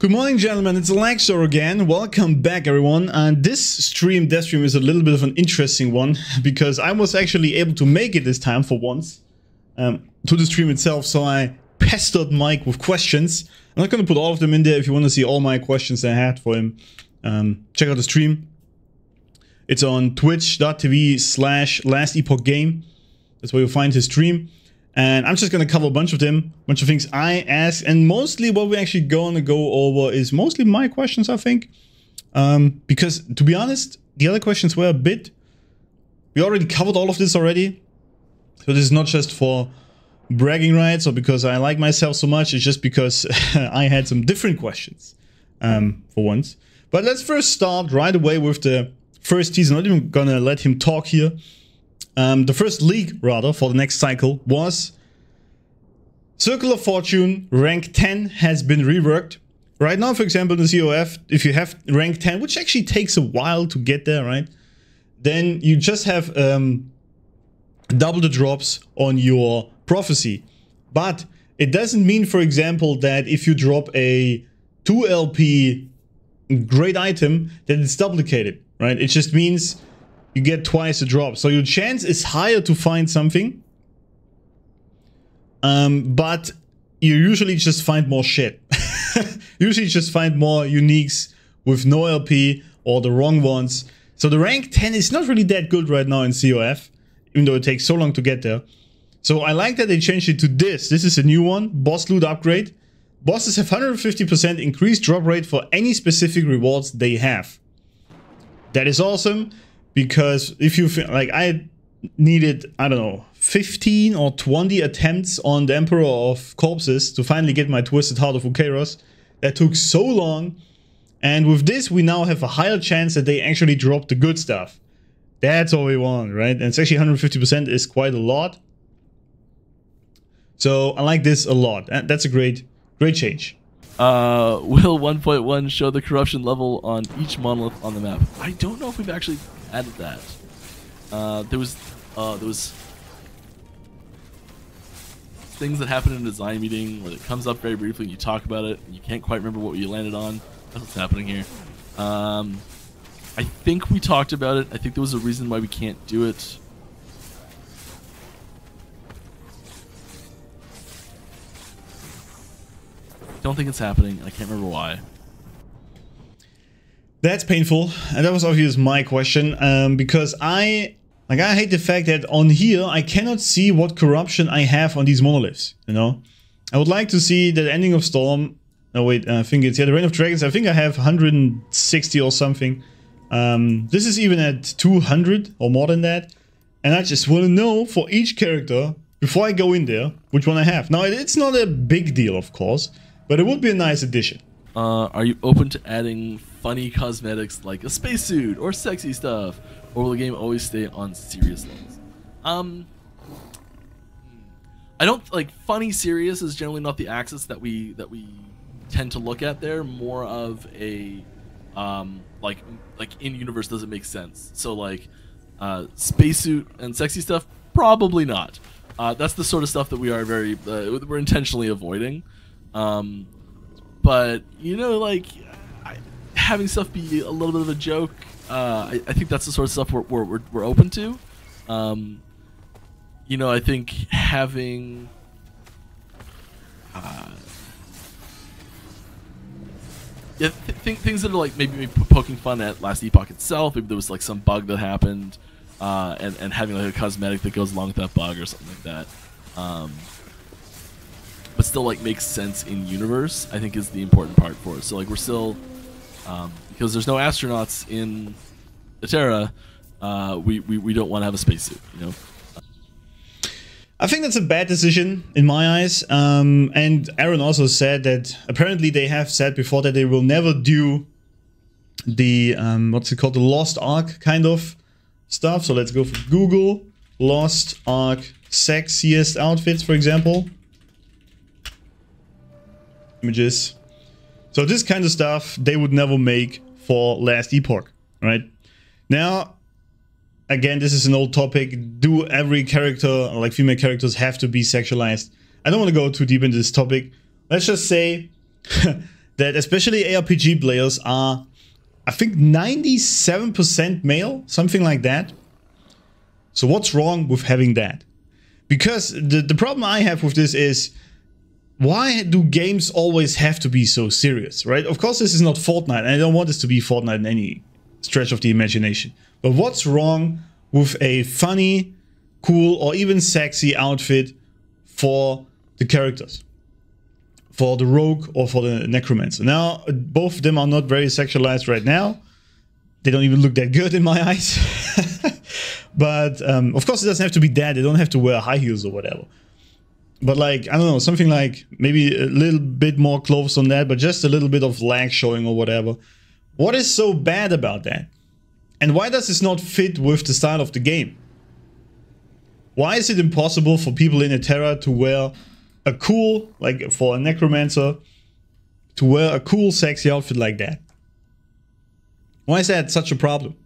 Good morning, gentlemen. It's Alexxor again. Welcome back, everyone. And this stream, dev stream, is a little bit of an interesting one because I was actually able to make it this time for once um, to the stream itself. So I pestered Mike with questions. I'm not going to put all of them in there. If you want to see all my questions I had for him, um, check out the stream. It's on twitch.tv slash last epoch game. That's where you'll find his stream. And I'm just going to cover a bunch of them, a bunch of things I ask. And mostly what we're actually going to go over is mostly my questions, I think. Um, because to be honest, the other questions were a bit... We already covered all of this already. So this is not just for bragging rights or because I like myself so much. It's just because I had some different questions um, for once. But let's first start right away with the first teaser. I'm not even going to let him talk here. Um, the first league, rather, for the next cycle was Circle of Fortune rank 10 has been reworked. Right now, for example, in the COF, if you have rank 10, which actually takes a while to get there, right? Then you just have um, double the drops on your prophecy. But it doesn't mean, for example, that if you drop a 2 LP great item, that it's duplicated, right? It just means you get twice the drop. So your chance is higher to find something. Um, but you usually just find more shit. usually just find more uniques with no LP or the wrong ones. So the rank 10 is not really that good right now in COF, even though it takes so long to get there. So I like that they changed it to this. This is a new one, boss loot upgrade. Bosses have 150% increased drop rate for any specific rewards they have. That is awesome because if you feel like I needed I don't know 15 or 20 attempts on the Emperor of Corpses to finally get my Twisted Heart of Ukeiros. That took so long and with this we now have a higher chance that they actually drop the good stuff. That's all we want, right? And it's actually 150% is quite a lot. So I like this a lot. That's a great, great change. Uh, will 1.1 show the corruption level on each monolith on the map? I don't know if we've actually added that. Uh, there was, uh, there was things that happen in a design meeting where it comes up very briefly and you talk about it you can't quite remember what you landed on. That's what's happening here. Um, I think we talked about it. I think there was a reason why we can't do it. Don't think it's happening. I can't remember why. That's painful, and that was obviously my question, um, because I like I hate the fact that on here I cannot see what corruption I have on these monoliths. You know, I would like to see the ending of Storm. No wait, I think it's yeah the Reign of Dragons. I think I have 160 or something. Um, this is even at 200 or more than that, and I just want to know for each character before I go in there which one I have. Now it's not a big deal, of course, but it would be a nice addition. Uh, are you open to adding funny cosmetics like a spacesuit or sexy stuff, or will the game always stay on serious levels? Um, I don't like funny serious is generally not the axis that we that we tend to look at there. More of a um, like like in universe doesn't make sense. So like uh, spacesuit and sexy stuff probably not. Uh, that's the sort of stuff that we are very uh, we're intentionally avoiding. Um, but you know, like having stuff be a little bit of a joke, uh, I, I, think that's the sort of stuff we're, we're, we're open to. Um, you know, I think having. Uh, yeah, th- things that are like maybe, maybe poking fun at Last Epoch itself. Maybe there was like some bug that happened, uh, and and having like a cosmetic that goes along with that bug or something like that. Um, but still like makes sense in universe. I think is the important part for us. So like we're still um, because there's no astronauts in Eterra. Uh, we, we we don't want to have a spacesuit, you know. I think that's a bad decision in my eyes. Um, and Aaron also said that apparently they have said before that they will never do the um, what's it called, the Lost Ark kind of stuff. So let's go for Google Lost Ark sexiest outfits, for example images. So this kind of stuff they would never make for Last Epoch, right? Now, again, this is an old topic. Do every character, like female characters, have to be sexualized? I don't want to go too deep into this topic. Let's just say that especially ARPG players are, I think, 97% male, something like that. So what's wrong with having that? Because the, the problem I have with this is, why do games always have to be so serious, right? Of course, this is not Fortnite, and I don't want this to be Fortnite in any stretch of the imagination. But what's wrong with a funny, cool, or even sexy outfit for the characters? For the rogue or for the necromancer. Now, both of them are not very sexualized right now. They don't even look that good in my eyes. but um, of course, it doesn't have to be that. They don't have to wear high heels or whatever. But like, I don't know, something like maybe a little bit more clothes on that, but just a little bit of leg showing or whatever. What is so bad about that? And why does this not fit with the style of the game? Why is it impossible for people in Eterra to wear a cool, like for a necromancer, to wear a cool, sexy outfit like that? Why is that such a problem?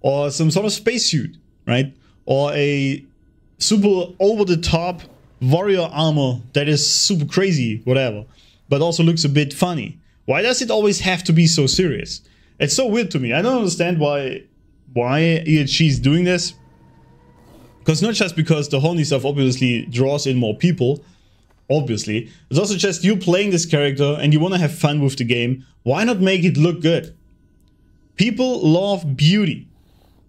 Or some sort of spacesuit, right? Or a super over the top warrior armor that is super crazy, whatever, but also looks a bit funny. Why does it always have to be so serious? It's so weird to me. I don't understand why why EHG is doing this. Because not just because the Honey stuff obviously draws in more people, obviously. It's also just you playing this character and you want to have fun with the game. Why not make it look good? People love beauty.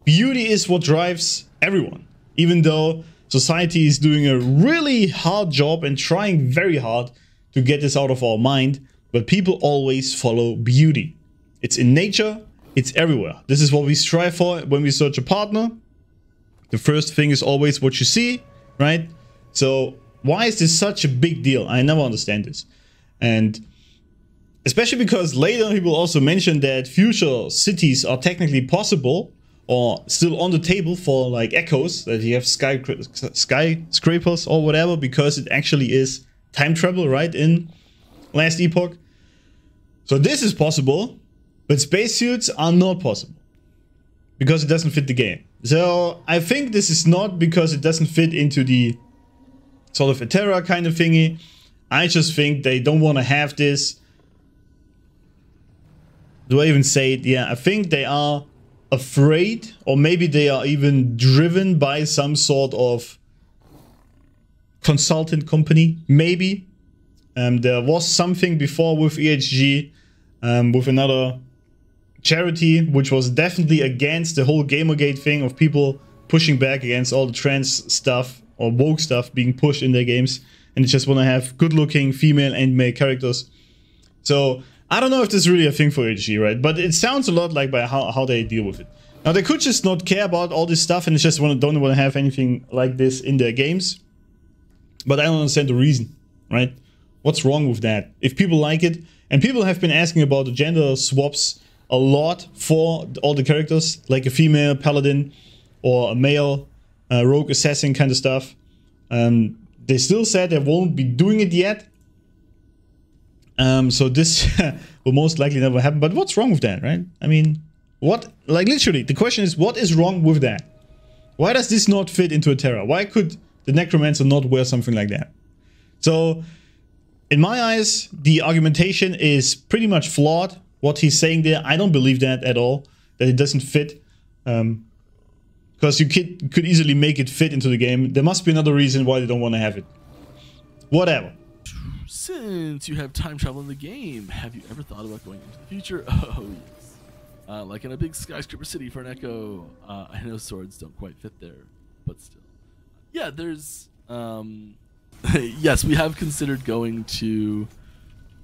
Beauty is what drives everyone. Even though society is doing a really hard job and trying very hard to get this out of our mind, but people always follow beauty. It's in nature, it's everywhere. This is what we strive for when we search a partner. The first thing is always what you see, right? So why is this such a big deal? I never understand this. And especially because later people also mentioned that future cities are technically possible or still on the table for like echoes that you have sky skyscrapers or whatever because it actually is time travel right in last epoch so this is possible but spacesuits are not possible because it doesn't fit the game. So I think this is not because it doesn't fit into the sort of Eterra kind of thingy. I just think they don't want to have this. Do I even say it? Yeah, I think they are afraid or maybe they are even driven by some sort of consultant company. Maybe. Um, there was something before with EHG um, with another charity, which was definitely against the whole Gamergate thing of people pushing back against all the trans stuff or woke stuff being pushed in their games, and they just want to have good-looking female and male characters. So I don't know if this is really a thing for EHG, right? But it sounds a lot like by how, how they deal with it. Now they could just not care about all this stuff and just want to, don't want to have anything like this in their games. But I don't understand the reason, right? What's wrong with that? If people like it, and people have been asking about the gender swaps a lot for all the characters, like a female paladin or a male uh, rogue assassin kind of stuff. Um, they still said they won't be doing it yet. Um, so this will most likely never happen. But what's wrong with that, right? I mean, what? Like literally, the question is, what is wrong with that? Why does this not fit into Eterra? Why could the Necromancer not wear something like that? So, in my eyes, the argumentation is pretty much flawed what he's saying there. I don't believe that at all. That it doesn't fit. Um, because you could, could easily make it fit into the game. There must be another reason why they don't want to have it. Whatever. Since you have time travel in the game, have you ever thought about going into the future? Oh, yes. Uh, like in a big skyscraper city for an echo. Uh, I know swords don't quite fit there, but still. Yeah, there's. Um, yes, we have considered going to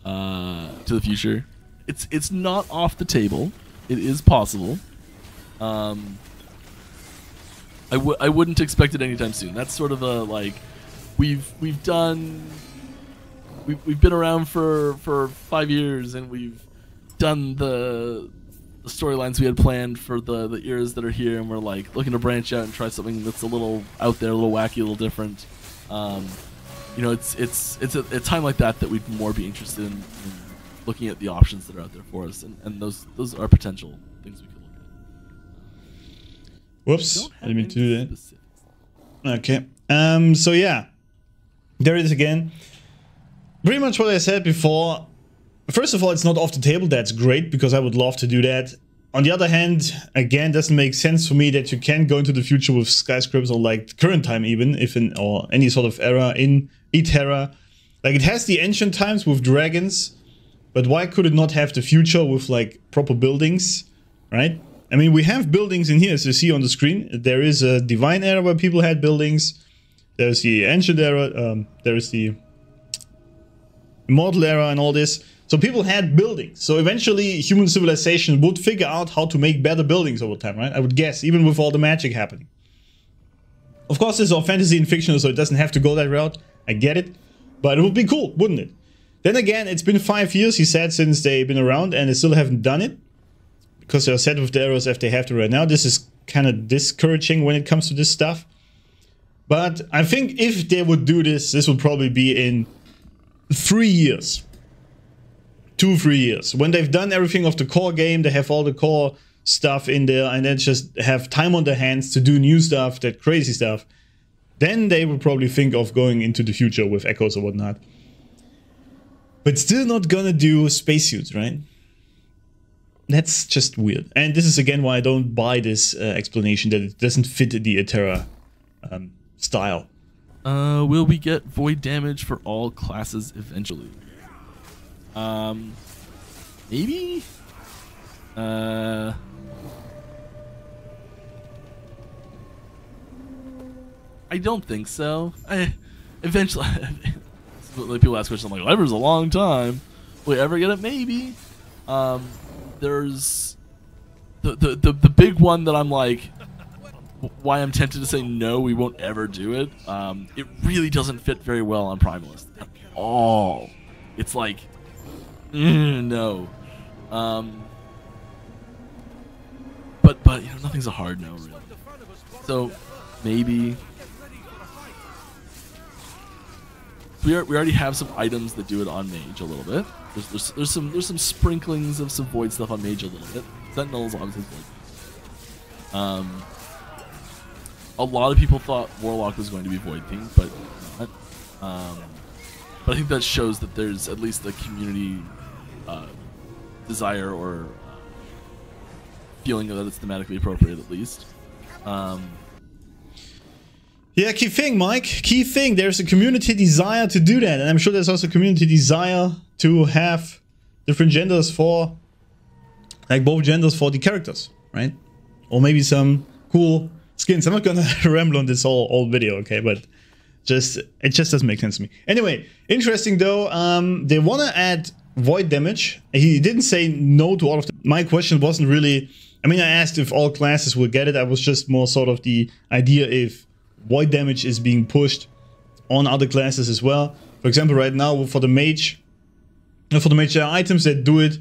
uh, to the future it's it's not off the table. It is possible. Um, I w- I wouldn't expect it anytime soon. That's sort of a like we've we've done we've, we've been around for for five years and we've done the, the storylines we had planned for the the eras that are here and we're like looking to branch out and try something that's a little out there a little wacky a little different um, you know it's it's it's a, a time like that that we'd more be interested in, in looking at the options that are out there for us, and, and those those are potential things we could look at. Whoops! I didn't mean to do that. Specifics. Okay. Um. So yeah, there it is again. Pretty much what I said before. first of all, it's not off the table. That's great because I would love to do that. On the other hand, again, doesn't make sense for me that you can go into the future with skyscrapers or like current time even, if in or any sort of era in Eterra. Like it has the ancient times with dragons, but why could it not have the future with like proper buildings, right? I mean, we have buildings in here, as you see on the screen. There is a divine era where people had buildings. There's the ancient era. Um, there is the immortal era and all this. So people had buildings. So eventually human civilization would figure out how to make better buildings over time, right? I would guess, even with all the magic happening. Of course, this is all fantasy and fictional, so it doesn't have to go that route. I get it. But it would be cool, wouldn't it? Then again, it's been five years, he said, since they've been around and they still haven't done it. Because they're set with the arrows if they have to right now. This is kind of discouraging when it comes to this stuff. But I think if they would do this, this would probably be in three years two, three years. When they've done everything of the core game, they have all the core stuff in there, and then just have time on their hands to do new stuff, that crazy stuff, then they will probably think of going into the future with echoes or whatnot. But still not gonna do spacesuits, right? That's just weird. And this is again why I don't buy this uh, explanation that it doesn't fit the Eterra um, style. Uh, will we get void damage for all classes eventually? Um, maybe. Uh. I don't think so. I eventually. people ask questions I'm like, "Ever's a long time." Will we ever get it? Maybe. Um, there's the, the the the big one that I'm like, why I'm tempted to say no, we won't ever do it. Um, it really doesn't fit very well on Primalist at all. It's like Mm, no. Um, but but you know nothing's a hard no really. So maybe we are, we already have some items that do it on mage a little bit. There's, there's, there's some there's some sprinklings of some void stuff on mage a little bit. Sentinels obviously. Um, a lot of people thought warlock was going to be void themed, but. Um, but I think that shows that there's at least a community uh, desire or uh, feeling that it's thematically appropriate at least. Um, yeah, key thing, Mike. Key thing. There's a community desire to do that, and I'm sure there's also community desire to have different genders for, like both genders for the characters, right? Or maybe some cool skins. I'm not gonna ramble on this whole whole video, okay? But just it just doesn't make sense to me. Anyway, interesting though. Um, they wanna add void damage. He didn't say no to all of them. My question wasn't really. I mean, I asked if all classes will get it. I was just more sort of the idea if void damage is being pushed on other classes as well. For example, right now for the mage, for the mage items that do it.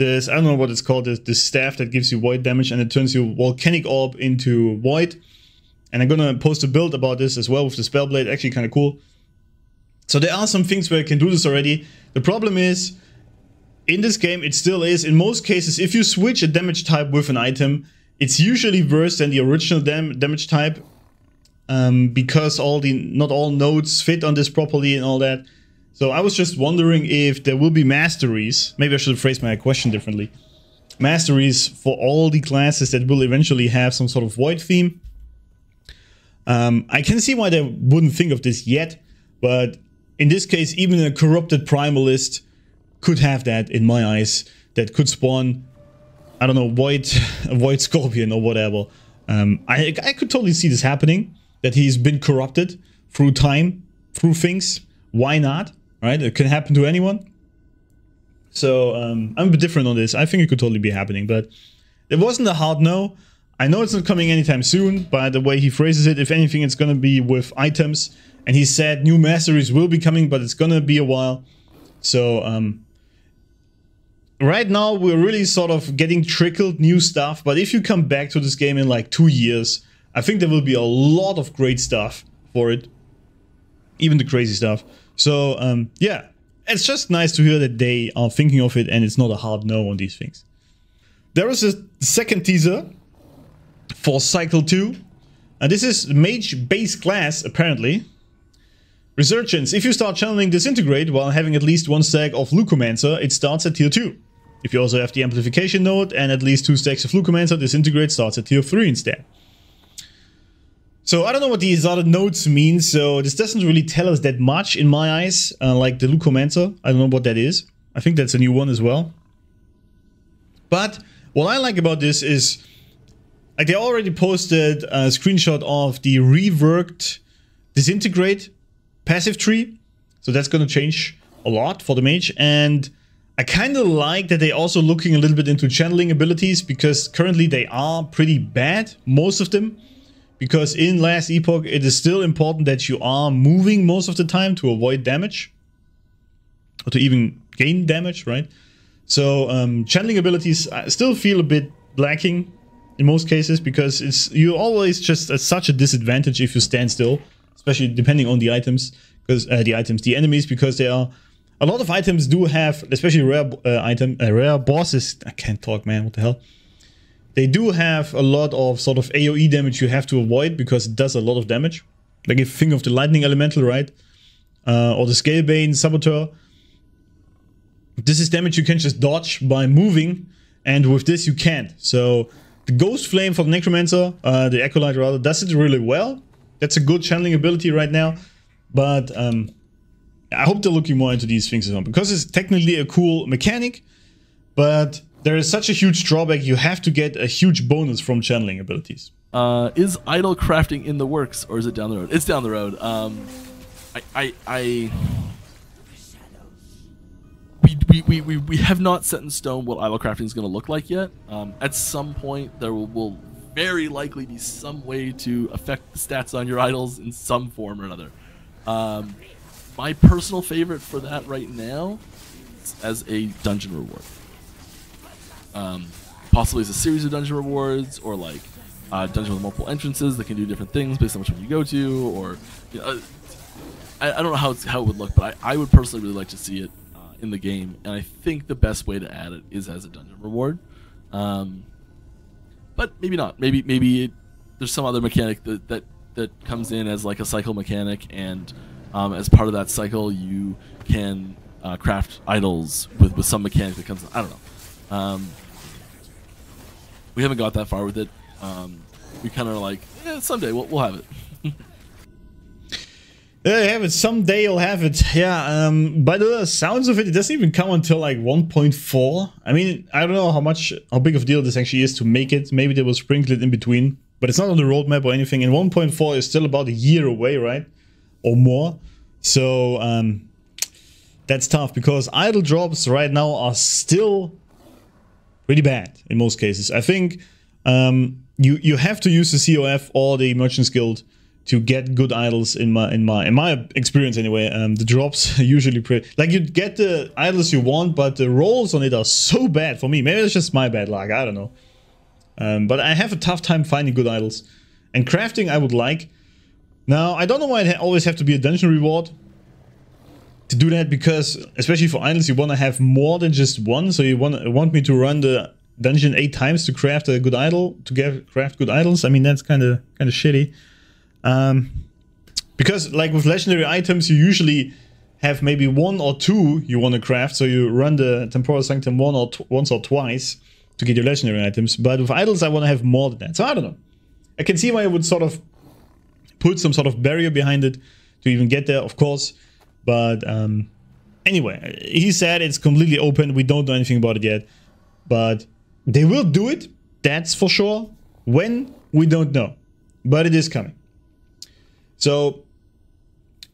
There's I don't know what it's called. this, the staff that gives you void damage and it turns your volcanic orb into void. And I'm gonna post a build about this as well with the spell blade. Actually, kind of cool. So there are some things where I can do this already. The problem is in this game it still is. In most cases, if you switch a damage type with an item, it's usually worse than the original dam damage type. Um, because all the not all nodes fit on this properly and all that. So I was just wondering if there will be masteries. Maybe I should phrase my question differently. Masteries for all the classes that will eventually have some sort of void theme. Um, I can see why they wouldn't think of this yet, but in this case, even a corrupted primalist could have that in my eyes that could spawn I don't know void void scorpion or whatever um, I, I could totally see this happening that he's been corrupted through time through things why not right? It can happen to anyone. So um, I'm a bit different on this. I think it could totally be happening but it wasn't a hard no. I know it's not coming anytime soon by the way he phrases it if anything it's gonna be with items. And he said new masteries will be coming but it's gonna be a while. So um, right now we're really sort of getting trickled new stuff, but if you come back to this game in like two years, I think there will be a lot of great stuff for it. Even the crazy stuff. So um, yeah, it's just nice to hear that they are thinking of it and it's not a hard no on these things. There is a second teaser for Cycle 2. And this is Mage base class, apparently. Resurgence. If you start channeling Disintegrate while having at least one stack of Lucomancer, it starts at tier 2. If you also have the Amplification node and at least two stacks of Lucomancer, Disintegrate starts at tier 3 instead. So I don't know what these other nodes mean, so this doesn't really tell us that much in my eyes, uh, like the Lucomancer. I don't know what that is. I think that's a new one as well. But what I like about this is, like they already posted a screenshot of the reworked Disintegrate passive tree. So that's going to change a lot for the mage. And I kind of like that they're also looking a little bit into channeling abilities because currently they are pretty bad, most of them because in last epoch it is still important that you are moving most of the time to avoid damage or to even gain damage right? So um, channeling abilities I still feel a bit lacking in most cases because it's you always just at such a disadvantage if you stand still especially depending on the items because uh, the items the enemies because they are a lot of items do have especially rare uh, item uh, rare bosses. I can't talk man. What the hell they do have a lot of sort of AoE damage you have to avoid because it does a lot of damage. Like if you think of the Lightning Elemental, right? Uh, or the Scalebane Saboteur. This is damage you can just dodge by moving, and with this you can't. So the Ghost Flame for the Necromancer, uh, the Acolyte rather, does it really well. That's a good channeling ability right now. But um, I hope they're looking more into these things as well. Because it's technically a cool mechanic, but there is such a huge drawback, you have to get a huge bonus from channeling abilities. Uh, is idol crafting in the works, or is it down the road? It's down the road. Um, I, I, I we, we, we, we, have not set in stone what idol crafting is going to look like yet. Um, at some point, there will, will very likely be some way to affect the stats on your idols in some form or another. Um, my personal favorite for that right now as a dungeon reward um, possibly as a series of dungeon rewards or like uh, dungeon with multiple entrances that can do different things based on which one you go to or you know, uh, I, I, don't know how, how it would look but I, I would personally really like to see it uh, in the game. And I think the best way to add it is as a dungeon reward. Um, but maybe not. Maybe maybe it, there's some other mechanic that, that that comes in as like a cycle mechanic. And um, as part of that cycle you can uh, craft idols with, with some mechanic that comes I don't know. Um, we haven't got that far with it. Um, we kind of like, yeah, someday we'll, we'll have it. Yeah, have it. Someday you'll have it. Yeah. Um, by the sounds of it, it doesn't even come until like 1.4. I mean, I don't know how much, how big of a deal this actually is to make it. Maybe they will sprinkle it in between, but it's not on the roadmap or anything. And 1.4 is still about a year away, right? Or more. So um, that's tough because idol drops right now are still pretty bad in most cases. I think um, you you have to use the COF or the Merchants Guild to get good idols in my in my in my experience anyway. Um, the drops are usually pretty like you get the idols you want, but the rolls on it are so bad for me. Maybe it's just my bad luck. I don't know. Um, but I have a tough time finding good idols. And crafting I would like. Now I don't know why it always have to be a dungeon reward to do that because especially for idols you want to have more than just one. So you want want me to run the dungeon eight times to craft a good idol to get craft good idols? I mean that's kind of kind of shitty. Um because like with legendary items you usually have maybe one or two you want to craft. So you run the temporal sanctum one or once or twice to get your legendary items. But with idols i want to have more than that. So i don't know. I can see why i would sort of put some sort of barrier behind it to even get there of course but um, anyway, he said it's completely open. We don't know anything about it yet. But they will do it. That's for sure. When? We don't know. But it is coming. So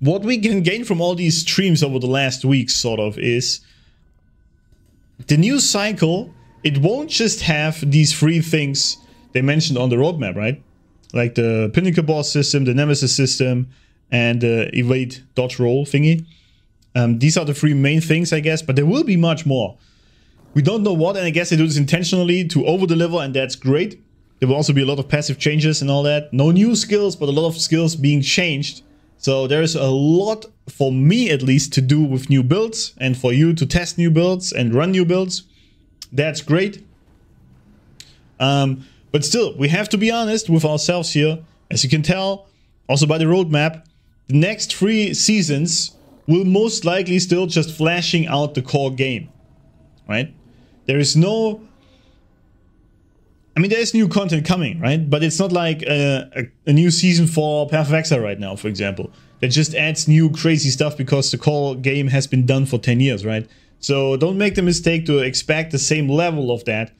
what we can gain from all these streams over the last weeks sort of is the new cycle it won't just have these three things they mentioned on the roadmap right like the pinnacle boss system the nemesis system and uh, evade dodge roll thingy. Um, these are the three main things, I guess, but there will be much more. We don't know what, and I guess they do this intentionally to over-deliver, and that's great. There will also be a lot of passive changes and all that. No new skills, but a lot of skills being changed. So there's a lot, for me at least, to do with new builds, and for you to test new builds and run new builds. That's great. Um, but still, we have to be honest with ourselves here. As you can tell, also by the roadmap, the next three seasons will most likely still just flashing out the core game, right? There is no. I mean, there is new content coming, right? But it's not like a, a, a new season for Path of Exile right now, for example, that just adds new crazy stuff because the core game has been done for 10 years, right? So don't make the mistake to expect the same level of that.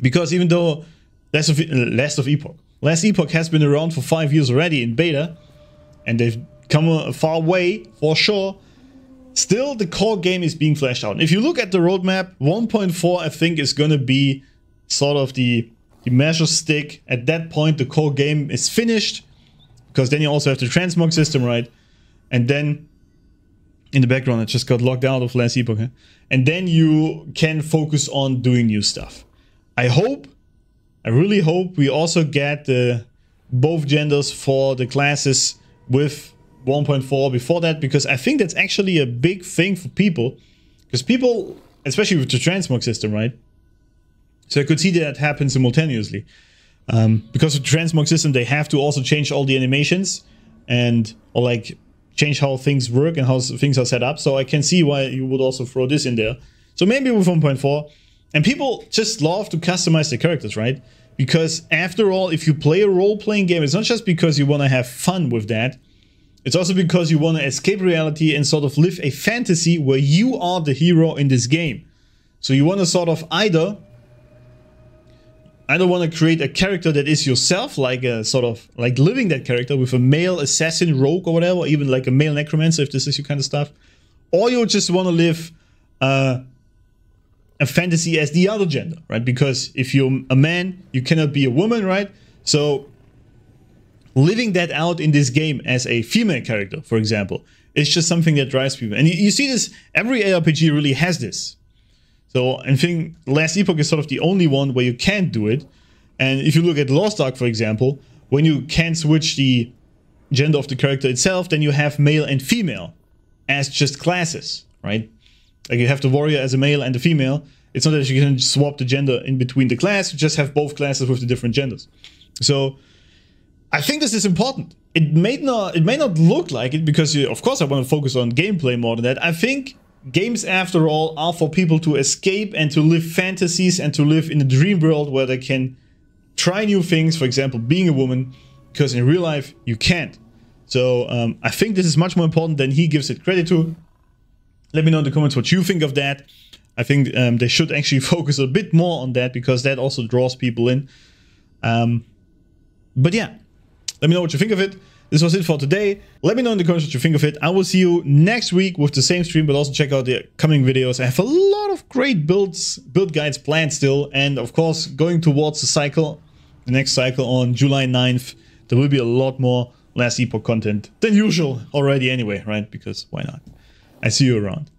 Because even though Last of, Last of Epoch, Last Epoch has been around for five years already in beta, and they've come a far way for sure. Still, the core game is being fleshed out. If you look at the roadmap, 1.4 I think is gonna be sort of the the measure stick. At that point, the core game is finished because then you also have the transmog system, right? And then in the background, it just got locked out of last epoch, huh? and then you can focus on doing new stuff. I hope, I really hope we also get the both genders for the classes with 1.4 before that because I think that's actually a big thing for people because people, especially with the transmog system, right? So I could see that happen simultaneously. Um, because of the transmog system, they have to also change all the animations and or like change how things work and how things are set up. So I can see why you would also throw this in there. So maybe with 1.4. And people just love to customize the characters, right? Because after all, if you play a role-playing game, it's not just because you want to have fun with that. It's also because you want to escape reality and sort of live a fantasy where you are the hero in this game. So you want to sort of either I don't want to create a character that is yourself, like a sort of like living that character with a male assassin, rogue, or whatever, even like a male necromancer, if this is your kind of stuff. Or you just want to live uh, a fantasy as the other gender, right? Because if you're a man, you cannot be a woman, right? So living that out in this game as a female character, for example, is just something that drives people. And you, you see this, every ARPG really has this. So I think Last Epoch is sort of the only one where you can't do it. And if you look at Lost Ark, for example, when you can switch the gender of the character itself, then you have male and female as just classes, right? Like you have the warrior as a male and a female. It's not that you can swap the gender in between the class, you just have both classes with the different genders. So I think this is important. It may not it may not look like it because you, of course I want to focus on gameplay more than that. I think games after all are for people to escape and to live fantasies and to live in a dream world where they can try new things for example being a woman because in real life you can't so um, i think this is much more important than he gives it credit to let me know in the comments what you think of that i think um, they should actually focus a bit more on that because that also draws people in um, but yeah let me know what you think of it this was it for today. Let me know in the comments what you think of it. I will see you next week with the same stream, but also check out the coming videos. I have a lot of great builds, build guides planned still. And of course, going towards the cycle, the next cycle on July 9th, there will be a lot more Last Epoch content than usual already anyway, right? Because why not? I see you around.